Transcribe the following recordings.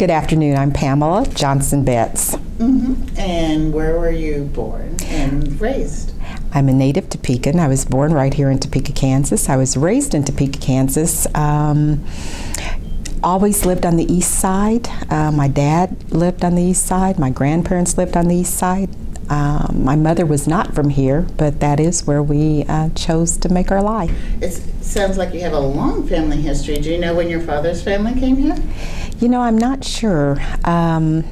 Good afternoon. I'm Pamela Johnson Betts. Mm-hmm. And where were you born and raised? I'm a native Topekan. I was born right here in Topeka, Kansas. I was raised in Topeka, Kansas. Um, always lived on the east side. Uh, my dad lived on the east side. My grandparents lived on the east side. Um, my mother was not from here, but that is where we uh, chose to make our life. It sounds like you have a long family history. Do you know when your father's family came here? You know, I'm not sure. Um,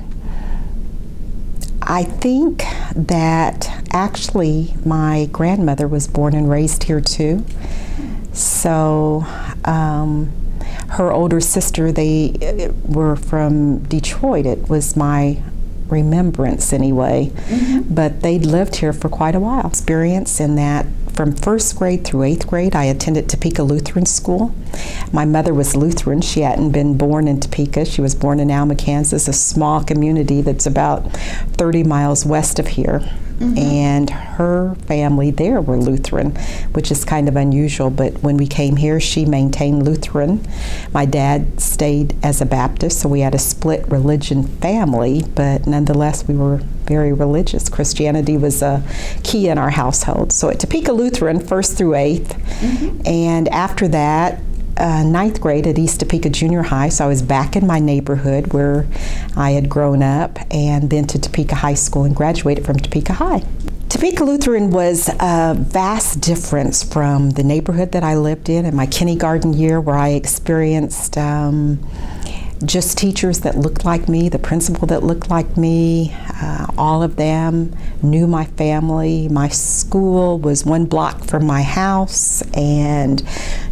I think that actually my grandmother was born and raised here too. So um, her older sister, they uh, were from Detroit. It was my remembrance anyway. Mm-hmm. But they'd lived here for quite a while. Experience in that from first grade through eighth grade, I attended Topeka Lutheran School. My mother was Lutheran. She hadn't been born in Topeka. She was born in Alma, Kansas, a small community that's about 30 miles west of here. Mm-hmm. And her family there were Lutheran, which is kind of unusual. But when we came here, she maintained Lutheran. My dad stayed as a Baptist, so we had a split religion family, but nonetheless, we were very religious. Christianity was a key in our household. So at Topeka Lutheran, first through 8th mm-hmm. and after that, uh, ninth grade at East Topeka Junior High, so I was back in my neighborhood where I had grown up, and then to Topeka High School and graduated from Topeka High. Topeka Lutheran was a vast difference from the neighborhood that I lived in in my kindergarten year, where I experienced. Um, just teachers that looked like me, the principal that looked like me, uh, all of them knew my family. My school was one block from my house, and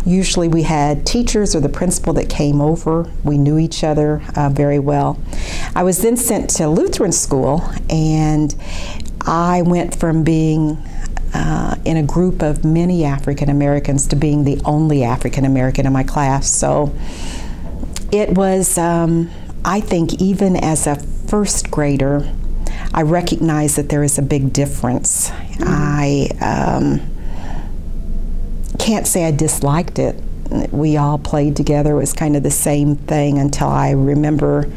usually we had teachers or the principal that came over. We knew each other uh, very well. I was then sent to Lutheran school, and I went from being uh, in a group of many African Americans to being the only African American in my class. So it was, um, I think, even as a first grader, I recognize that there is a big difference. Mm-hmm. I um, can't say I disliked it. We all played together. It was kind of the same thing until I remember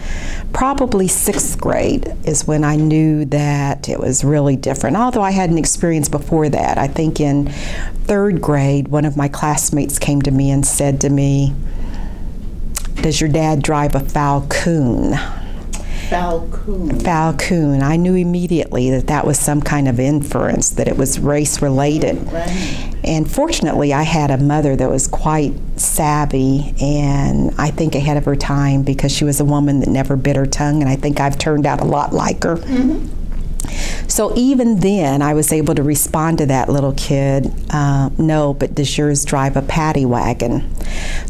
probably sixth grade is when I knew that it was really different. Although I had an experience before that. I think in third grade, one of my classmates came to me and said to me, does your dad drive a Falcon? Falcon. Falcon. I knew immediately that that was some kind of inference, that it was race related. Right. And fortunately, I had a mother that was quite savvy and I think ahead of her time because she was a woman that never bit her tongue, and I think I've turned out a lot like her. Mm-hmm. So even then, I was able to respond to that little kid, uh, no, but does yours drive a paddy wagon?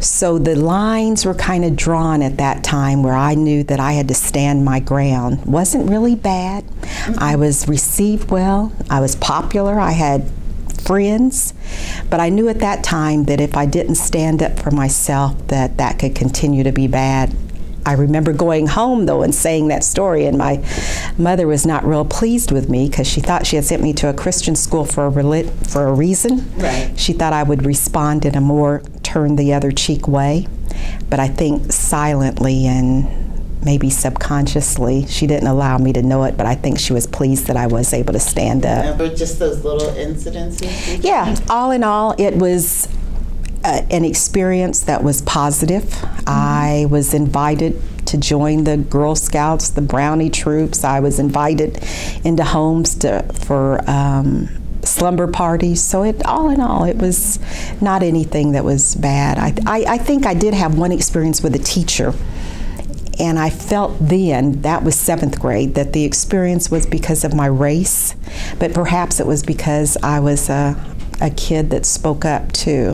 So the lines were kind of drawn at that time where I knew that I had to stand my ground. Wasn't really bad. Mm-hmm. I was received well. I was popular. I had friends, but I knew at that time that if I didn't stand up for myself, that that could continue to be bad. I remember going home though and saying that story, and my mother was not real pleased with me because she thought she had sent me to a Christian school for a for a reason. Right. She thought I would respond in a more turn the other cheek way, but I think silently and maybe subconsciously. She didn't allow me to know it, but I think she was pleased that I was able to stand up. But just those little incidents? Yeah, all in all, it was uh, an experience that was positive. Mm-hmm. I was invited to join the Girl Scouts, the Brownie troops. I was invited into homes to, for um, slumber parties. So it, all in all, it was not anything that was bad. I, I, I think I did have one experience with a teacher. And I felt then, that was seventh grade, that the experience was because of my race, but perhaps it was because I was a, a kid that spoke up too.